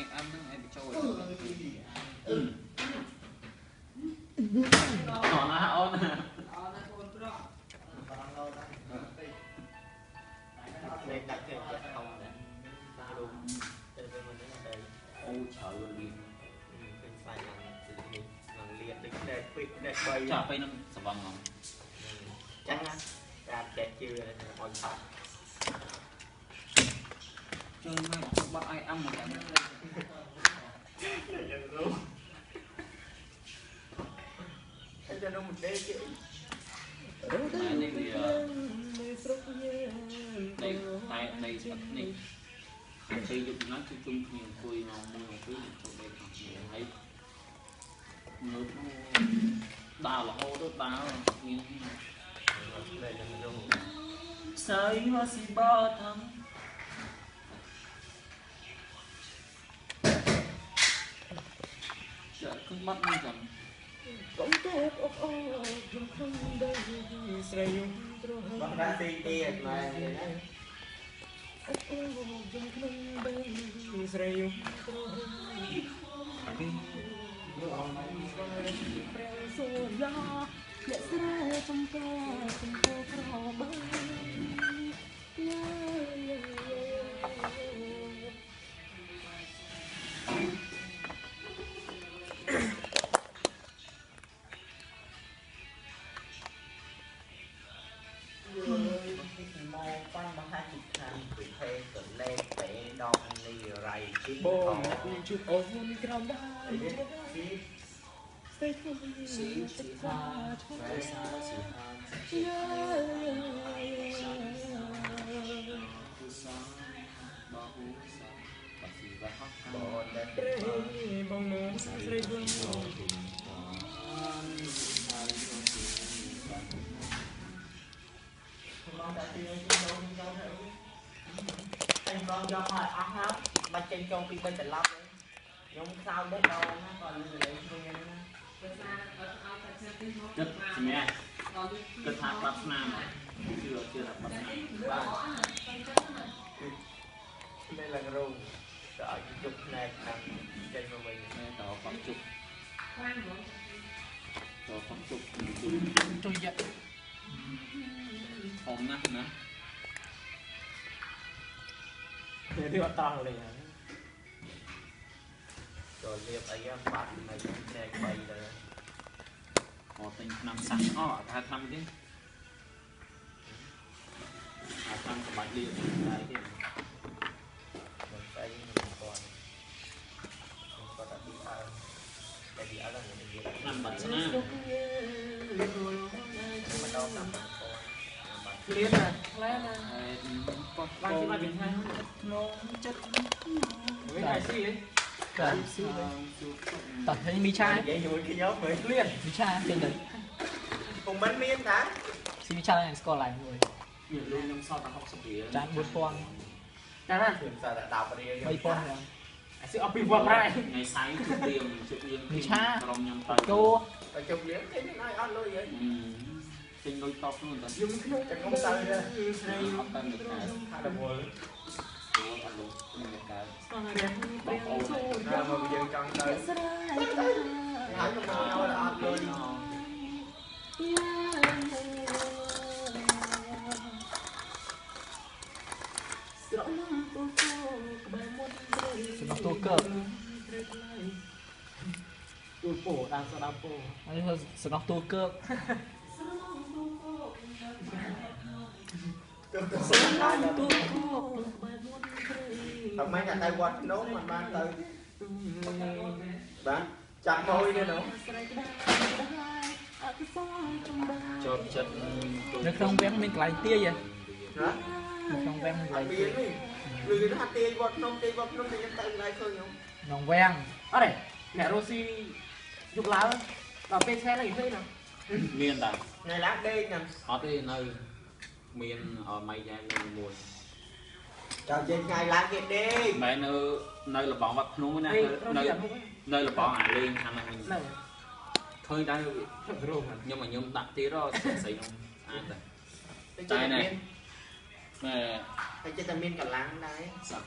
ឯងអាំហ្នឹងឯងបញ្ចូលឲ្យអត់ណាអូនណាលេខដាក់ចេញចិត្តធំដែរតាមរូបទៅទៅមុនហ្នឹងទៅអូច្រើនលៀនឃើញស្វាយឡើងសិលនេះឡើងលៀនដូចតែពីតែបីចាពេលហ្នឹងសវងងចឹងណាការចែកជឿឲ្យឆាប់ ជួយមកបាត់ឯងអាំមកតែយ៉ាងនោះហើយទៅនោះមកដេកគេតែនេះវានៃតែនៃស្អិតនេះពេលយប់ណាគឺជុំគ្នាអង្គុយមកមួយអង្គុយចូលដេកក្នុងគ្នាហើយងើបដើររហូតទៅដើរគ្នាលេខយ៉ាងនោះស្អីមកស៊ីបោតា បាត់នេះចាំកុំទៅអបអរខ្ញុំខ្ញុំដែរស្រីខ្ញុំត្រហបាត់ដាក់ទីទៀតម៉ែនេះណាអបអរខ្ញុំខ្ញុំដែរស្រីខ្ញុំត្រហព្រះសូឡាអ្នកស្រែចំកាចំពោះក្របីយ៉ា ជួបអូនក្រោមដែរស៊ីស្ទេខ្ញុំស៊ីទឹកសាឆ្ងាយសាយ៉ាគឺសាបោហ៊ូសាបាស៊ីវ៉ាហកបនដែលព្រេបងមកស្រីបងមកតែទីនេះចូលចូលទៅតែបងយកមកអស់ហើយបាច់ចេញចូលពីបិទត្រឡប់ ខ្ញុំខ្សោយដែរដល់ណាគាត់លើលេងខ្លួនណាគិតសម្រាប់គិតថាបាត់ស្នាមជឿជឿថាបាត់ស្នាមបាទនេះឡើងរងទៅឲ្យជប់ផ្នែកខាងចេញមកវិញតែតបបាត់ជុកតបបាត់ជុកជួយយ៉ាធំណាស់ណាពេលទីអត់ត្រង់លេងហើយចូ លលៀបអីបាត់នៅផ្នែក3ទៅអត់ទិញឆ្នាំសាំងអត់ថាឆ្នាំទេអាឆ្នាំក្បាច់លៀបដៃទេមិនស្អីមិនគាត់គាត់តែពីអើតែពីអើដល់និយាយឆ្នាំបាត់ស្នាមមិនដល់តាមគាត់បាត់លៀនណាខ្លែណាហើយប៉ុតបានជិះមកពីខាងក្នុងចិត្តវិញហើយស៊ីលេ បាទតោះឃើញមីឆានិយាយយល់ខ្ញុំមើលឃ្លានមីឆាឃើញទៅកុំមិនមានតាស៊ីមីឆាឡើងស្គាល់ឡើងមួយមានលុយនឹងសល់តែ60រៀលចា4000តែណាខ្ញុំសល់តែ10រៀល3000អាស៊ីអស់ពីវត្តប្រែថ្ងៃសៅរ៍ជប់លៀងជប់លៀងមីឆាក្រុមខ្ញុំទៅចូលតែជប់លៀងគេនឹងឲ្យអត់លុយហើយចេញលុយតបខ្លួនតើយើងខ្ញុំតែខ្ញុំសើស្រីអត់តាំងពីខែ11 បងអូនហើយមកយើងចង់ទៅហើយមកដល់អត់លុយស្រមពូកក្បែរមុនស្រមពូកទូពោដល់ស្ដាប់ពោហើយស្រមពូកស្រមពូកទៅទៅស្រមពូក តែមិនតែវត្តភ្នំមិនបានទៅបាទចាំមួយនេះនោះស្រែក្ដាអត់សោចំបាចូលចិត្តនៅក្នុងវាំងមានកន្លែងទាយហ៎ណានៅក្នុងវាំងមានកន្អលែងត់ទាមាយននេះគឺថាទាយវត្តភ្នំទាយវត្តភ្នំតែខ្ញុំទៅណៃឃើញខ្ញុំក្នុងវាំងអត់ទេអ្នករស់ស៊ីយុគឡើងដល់ពេលឆ្ងាយឡើងឃើញណាមានតាថ្ងៃឡើងដេកហ្នឹងអត់ទេនៅមានអមៃយ៉ែមានមួយ ចាំចេញថ្ងៃឡើងគេដេកមិននៅនៅលបងវត្តភ្នំណានេះនៅរត់ទៀតនៅលបងអាលេងខាងហ្នឹងនៅឃើញដែររោមខ្ញុំឲ្យខ្ញុំដាក់ទៀតរស្ស្អីខ្ញុំស្អាតតែតែចិត្តតែមានម៉ែតែចិត្តតែមានកម្លាំងដែរសាក់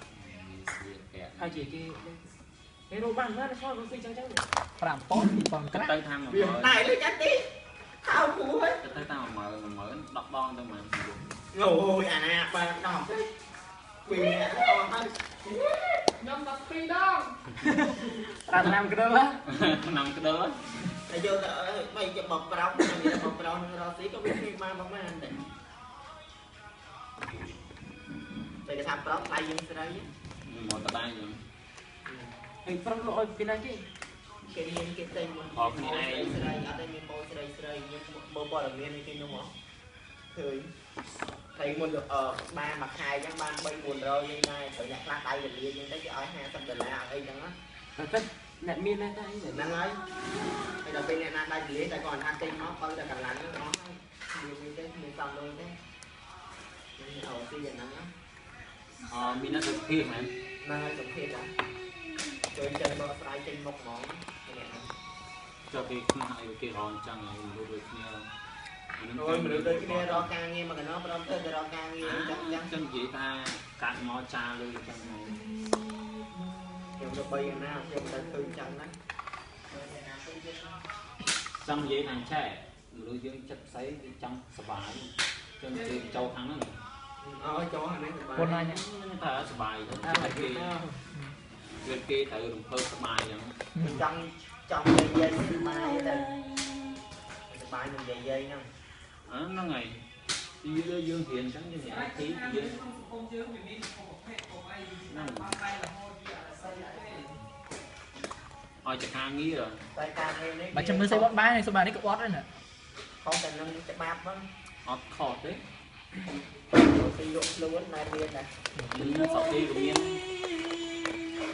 ស្វាកែហើយជាគេកគេរកបានណាឆ្លងរកស៊ីចឹងចឹង5ប៉ុន2ប៉ុនក្រាស់ទៅថា10000វាតែលើចាត់ទីខោគូហ៎ទៅថា10000 10000 10ដងទៅ10000អូយអាណាបើដល់ ពីអ្នកអស់ហើយខ្ញុំ12ដងតាមតាមក្ដិលណាឆ្នាំក្ដិលតែយកទៅបីយកមកប្រោខ្ញុំមានមកប្រោនឹងរកស៊ីក៏វាគ្មានបានប្រហែលតែតែគេថាប្រោថ្លៃយើងស្រីមកតដាយើងហើយប្រោលឲ្យពីណាគេគេមានគេតែមកអត់គ្នាឯងស្រីអត់តែមានបងស្រីស្រីយើងមើលព័ត៌មាននេះគេនោះមក ឃើញហើយមុនអឺបានមួយខែអញ្ចឹងបាន3 400យើងដែរត្រូវអ្នកខ្លះដៃវេលាអញ្ចឹងទៅគេឲ្យ50ដុល្លារអីចឹងណាតែអ្នកមានតែអីហ្នឹងហើយហើយដល់ពេលអ្នកណាដាច់លាតែគាត់ថាទិញមកបើតែកន្លងហ្នឹងអស់ហើយមានមានទេមានសំលុយទេមានអត់ទីយ៉ាងហ្នឹងអមានអ្នកសុខភាពមែនហ្នឹងហើយសុខភាពហ្នឹងជួយចេញបកស្រាយចេញមុខហ្មងនេះហ្នឹងចុះគេខ្មាស់អីគេរងចឹងហើយមនុស្សដូចគ្នា អូយមនុស្សដូចគ្នារកការងារមកកណ្ដោព្រមទៅទៅរកការងារចឹងចឹងចឹងនិយាយថាកាត់មកចាលើចឹងហើយខ្ញុំទៅបីណាខ្ញុំទៅឃើញចឹងណាចង់និយាយថាចែមនុស្សយើងចិត្តស្អីគេចង់សុបាយចឹងគេចូលខាងហ្នឹងអូយចូលអានេះទៅប៉ុនណាញថាសុបាយទៅតែគេវាគេត្រូវរំភើបសុបាយចឹងចង់ចង់និយាយសុបាយទៅសុបាយនឹងនិយាយហ្នឹងអឺ ហ្នឹងហើយយើងយើងរៀនចឹងយើងអាចទីយើងសង្គមយើងវាមានប្រភេទប្រភេទអីហ្នឹងបានតែរហូតវាអត់ស្អីទេឲ្យចការងារតែការងារនេះបើចាំមើលស្អីបត់បានសម្រាប់នេះក៏បត់ដែរណាខុសតែនឹងច្បាប់ហ្នឹងអត់ខុសទេទីយកខ្លួនតែមានដែរនឹងសក់ទីក៏មាន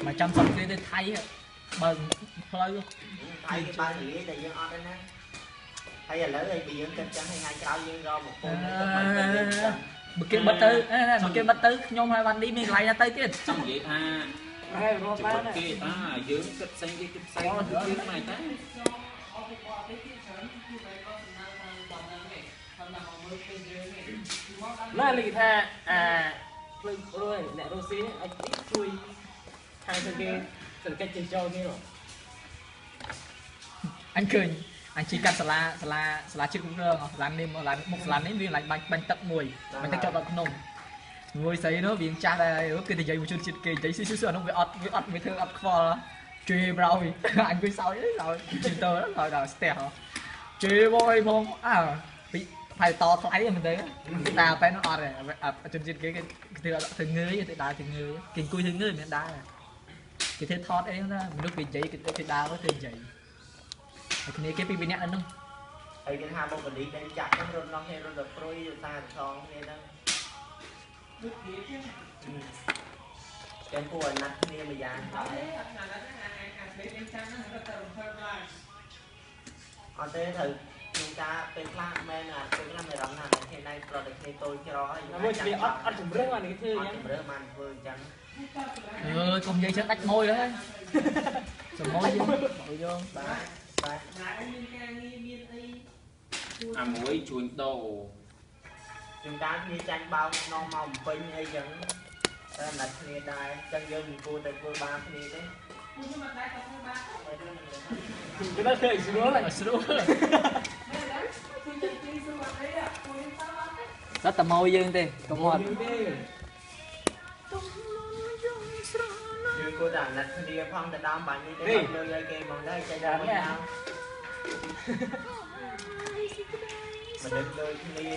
មកចាំសក់គេទៅថៃបើផ្លូវថៃគេបើនិយាយតែយើងអត់ទេណា ហើយឥឡូវឲ្យពីយើងគិតចឹងហើយថ្ងៃក្រោយយើងរកមកពុនទៅបើទៅវិញចឹងបើគេបិទទៅបើគេបិទទៅខ្ញុំហើយវ៉ាន់ឌីមានកន្លែងណាទៅទៀតចង់និយាយថាហើយរត់ជីបានវិតគេថាយើងគិតផ្សេងគេគិតផ្សេងយើងមិនតែអត់ពីបអត់ទេទីច្រើនគឺតែក៏សំណើខាងបងហ្នឹងឯងខាងណាមកមើលពេលយើងឯងមកដល់ណាលេខថាអាភ្លេចរួយអ្នករុស្ស៊ីអាចជួយខាងទៅគេសង្កេតចេញចូលនេះអញឃើញ អញជីកាត់សាលាសាលាសាលាជាតិគ្រប់គ្រងសាលានេះមកសាលាមុខសាលានេះវាឡើងបាញ់បាញ់ទឹកមួយបាញ់ទឹកចូលដល់ក្នុងមួយស្អីនោះវាចាស់ដែរគេនិយាយមួយជនជាតិគេនិយាយស៊ីស៊ីស៊ីអានោះវាអត់វាអត់វាធ្វើអត់ខ្វល់ជេប្រោយអញគួយសោយសោយជីទៅដល់ដល់ស្ទះជេបយផងអើពីផៃតថ្លៃមិនទៅតែតែនោះអត់ទេជនជាតិគេគេធ្វើធ្វើងើយទៅដើរធ្វើងើយគេអង្គុយធ្វើងើយមិនដែរគេធ្វើថតអីណាមនុស្សគេនិយាយគេគេដើរទៅធ្វើនិយាយ ហើយគ្នាគេពីរនាក់ហ្នឹងហើយគេថាមកបលីតែចាក់ហ្នឹងរត់នោះគ្នារត់ដល់ព្រុយរត់តាថងគ្នាហ្នឹងដូចគ្នាជាងចាំគួរអាណត្តិគ្នាម្យ៉ាងអត់ទេអាណាអាអាអាពេលអេចាំហ្នឹងរត់ទៅរំភើបឡើងអត់ទេត្រូវក្នុងការពេលខ្លះមែនអាពេលខ្លះមានអារម្មណ៍ថាតែគ្នាដៃប្រត់តែគ្នាតូចច្រហើយមួយវាអត់អត់ជំរឿនអានេះធ្វើអអញ្ត់ចឹងជំរឿបានធ្វើអញ្ចឹងអើយកុំនិយាយជើងដាច់ម៉ួយហើយសម៉ួយយើងបើយើងបាទ បាទណាមានការងារមានអីអាមួយជួញដោជួនកាលគ្នាចាញ់បោកនាំមកបំពេញអីចឹងតែអាណត្តិគ្នាដែរអញ្ចឹងយើងមិនគួរតែធ្វើបានគ្នាទេខ្ញុំមិនដែរក៏ធ្វើបានតែរឿងនេះគឺដល់ធ្វើស្រួលស្រួលមែនទេគឺនិយាយពីស្រួលអីอ่ะគួរតាមអត់ទេដល់តែម៉ួយយើងទេកុំអត់ គួរតែអាណត្តិគ្នាផងទៅដើមបាញ់នេះទេអត់លុយឲ្យគេហ្មងដែរចេះដល់មិនដល់មិនដឹងដូចគ្នា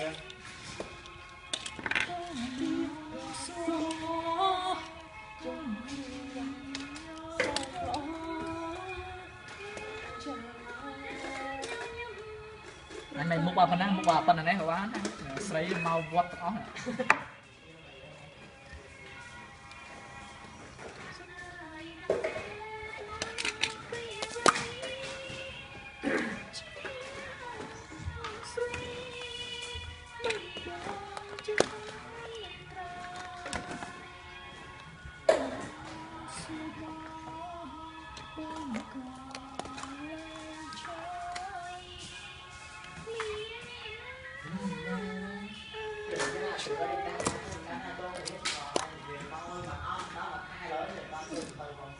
អញមិនមុខបើប៉ុណ្ណាមុខបើប៉ុណ្ណានេះបានស្រីមកវត្តទាំងអស់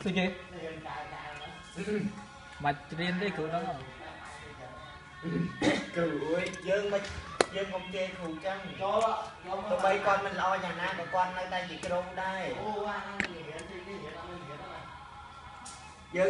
Cái gì? Mạch riêng đấy cửa đó rồi. Cười dân mạch. ស្អីគេមករៀនទេគ្រូហ្នឹងគ្រូអើយយើងមិនយើងកុំជេរគ្រូចឹងចូលយកទោះបីគាត់មិនល្អយ៉ាងណាក៏គាត់នៅតែជាគ្រូដែរអូអាហ្នឹងនិយាយទៅនិយាយអត់មាននិយាយទៅយើង